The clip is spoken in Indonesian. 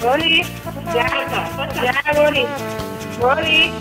Boris, ya, ya Boris, Boris.